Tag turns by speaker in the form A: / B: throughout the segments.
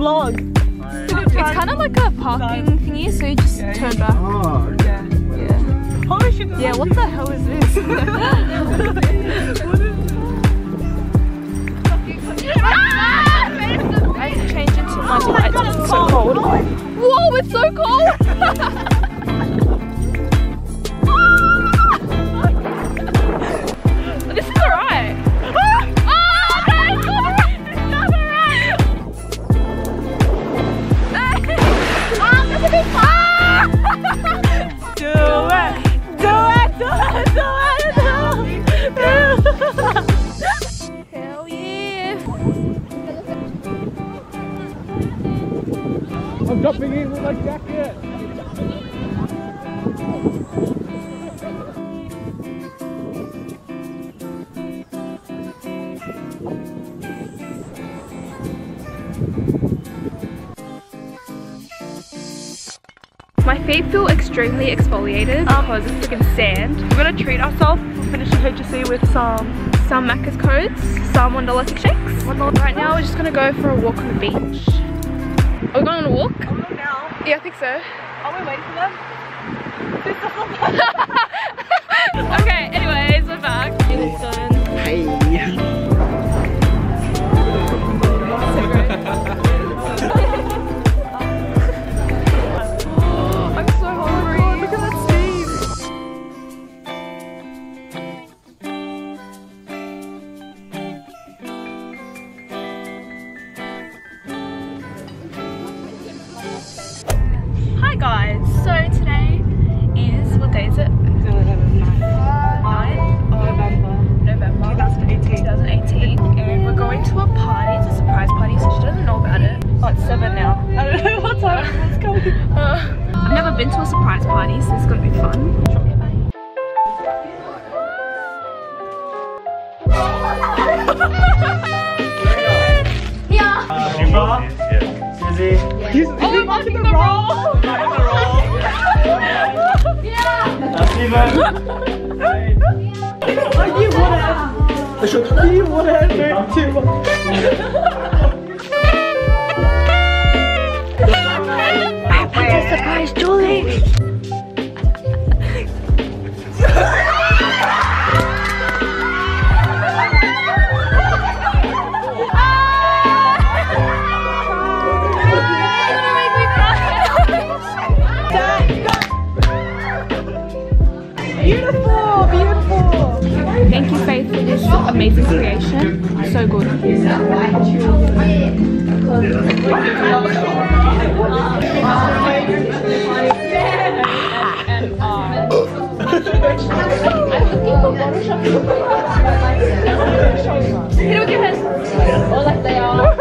A: vlog. It's kind of like a parking thingy, so you just turn back.
B: Oh, yeah.
A: Yeah. Yeah, what the hell is this? I changed into my oh light. It's so cold. Whoa, it's so cold! feet feel extremely exfoliated um, because it's freaking sand.
B: We're gonna treat ourselves. Finish the HSC with some.
A: Some Macca's codes, some one dollar thick shakes. Right now we're just gonna go for a walk on the beach. Are we going on a walk?
B: Oh, now.
A: Yeah, I think so.
B: Are we waiting for them?
A: okay, anyways, we're back.
C: Hey.
A: So I've never been to a surprise party so it's gonna be fun.
B: He's,
A: Oh, we're marking the roll!
B: you wanna, you wanna move too much.
A: Surprise Thank you, Faith, for this amazing creation. So good. Hands. Oh, like they are.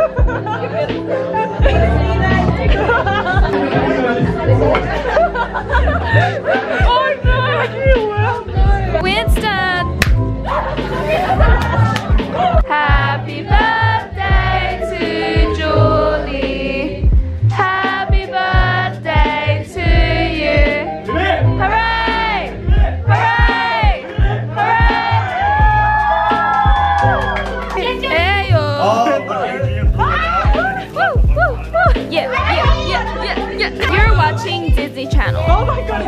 A: Channel.
B: Oh my god.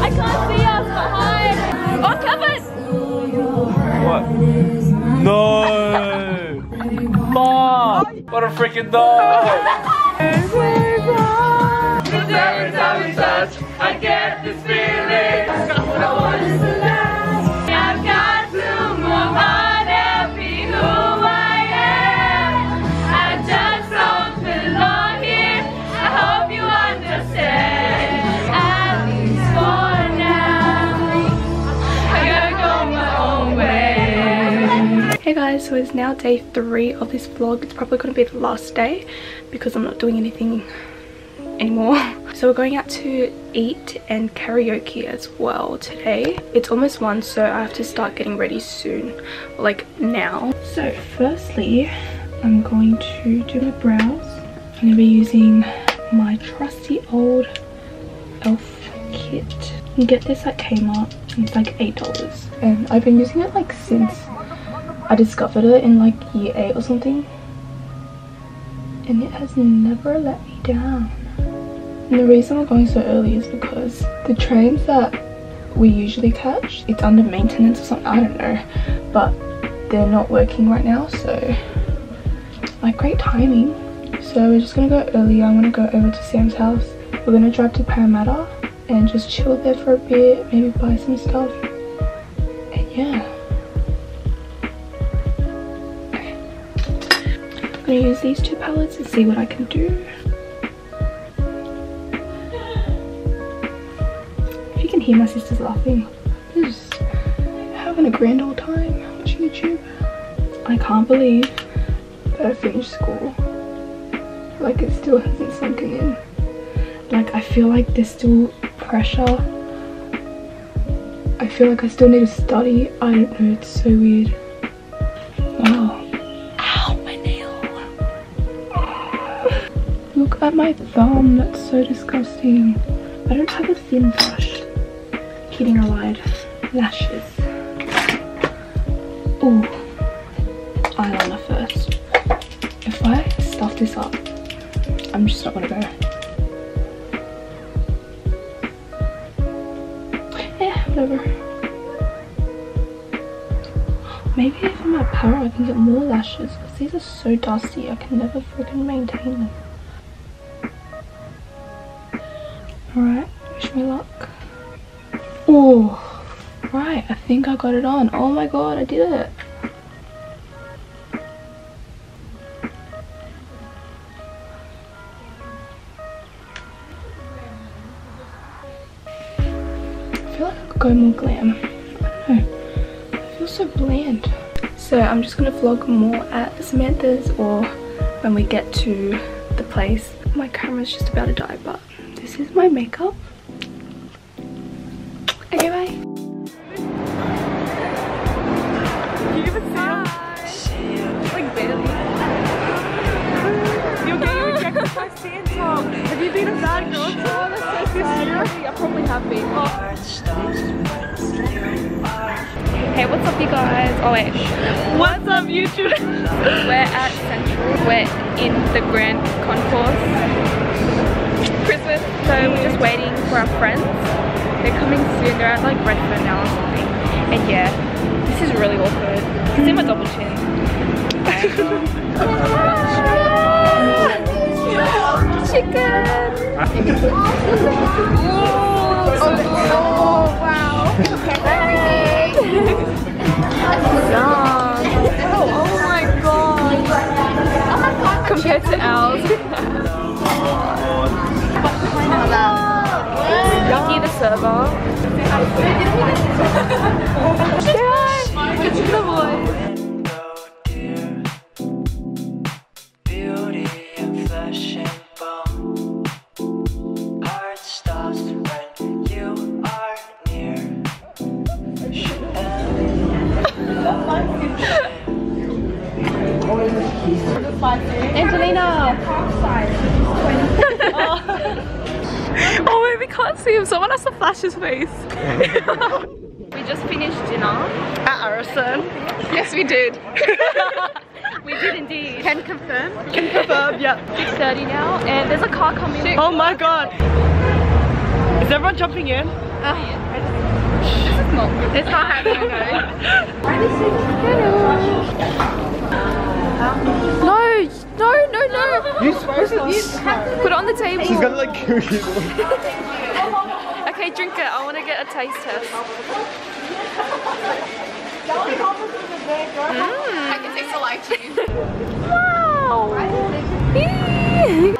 A: I can't see us behind. Oh, Kevin!
D: What? No! Fuck! What a freaking dog!
A: it's now day three of this vlog. It's probably gonna be the last day because I'm not doing anything anymore. So we're going out to eat and karaoke as well today. It's almost one so I have to start getting ready soon, like now. So firstly, I'm going to do my brows. I'm going to be using my trusty old elf kit. You get this at Kmart, it's like $8 and I've been using it like since I discovered it in like year 8 or something. And it has never let me down. And the reason we're going so early is because the trains that we usually catch, it's under maintenance or something, I don't know. But they're not working right now, so like great timing. So we're just gonna go early. I'm gonna go over to Sam's house. We're gonna drive to Parramatta and just chill there for a bit, maybe buy some stuff. And yeah. Gonna use these two palettes and see what I can do. If you can hear my sisters laughing, just having a grand old time watching YouTube. I can't believe that I finished school. Like it still hasn't sunken in. Like I feel like there's still pressure. I feel like I still need to study. I don't know, it's so weird. My thumb, that's so disgusting. I don't have a thin brush. Kidding, I lied. Lashes. Oh, eyeliner first. If I stuff this up, I'm just not gonna go. Yeah, whatever. Maybe if I'm at Para, I can get more lashes because these are so dusty. I can never freaking maintain them. Alright, wish me luck. Oh, right, I think I got it on. Oh my god, I did it. I feel like I could go more glam. I don't know. I feel so bland. So I'm just gonna vlog more at Samantha's or when we get to the place. My camera's just about to die, but this is my makeup. Okay, bye.
B: Like barely. You're getting rejected by Santa. Have you been a bad girl? this year? I probably have been. Oh.
A: Hey, what's up you guys? Oh wait,
B: What's up, YouTube?
A: we're at Central. We're in the Grand Concourse. Christmas. So we're just waiting for our friends. They're coming soon. They're at like Redfern now or something. And yeah, this is really awkward. You can my double chin. Chicken! oh, wow. Oh, oh my god. Compared to ours. Yucky the server. Say hi. It's the
B: him. Someone has to flash his face.
A: We just finished dinner.
B: At Arison. Yes, we did.
A: We did indeed.
B: Can confirm. Can confirm. Yeah.
A: 6.30 now and there's a car coming.
B: Oh my god. Is everyone jumping in?
A: It's not happening No, no, no, no.
D: You supposed to
A: Put it on the table.
D: She's gonna like kill you.
A: Okay, drink it. I want to get a taste test. Mm. Mm.
E: I can taste the lychee.
A: Wow.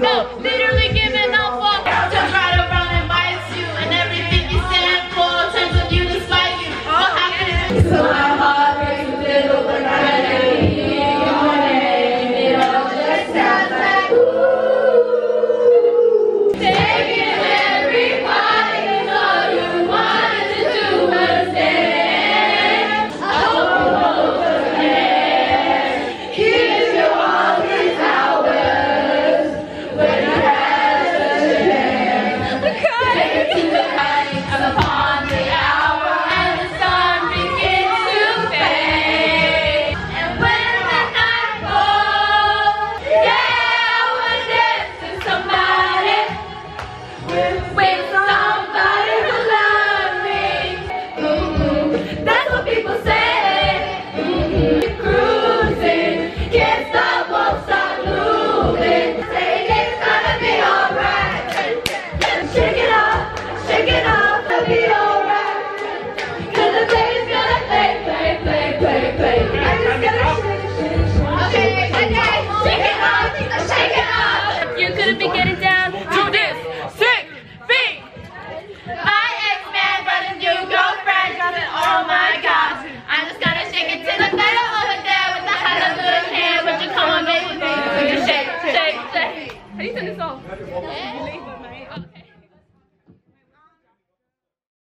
A: no,